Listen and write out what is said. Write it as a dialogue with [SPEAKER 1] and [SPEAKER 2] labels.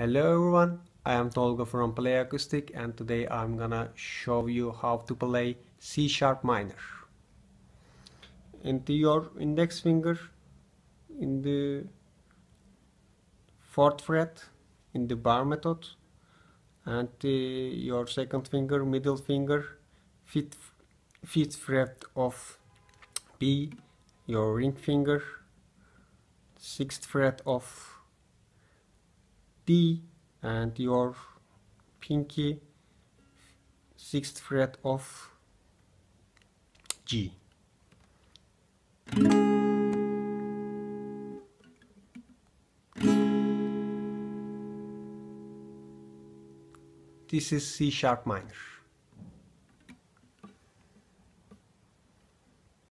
[SPEAKER 1] Hello everyone, I am Tolga from Play Acoustic and today I'm gonna show you how to play C sharp minor. Into your index finger in the fourth fret in the bar method and uh, your second finger, middle finger, fifth, fifth fret of B, your ring finger, sixth fret of D and your pinky sixth fret of G. This is C sharp minor.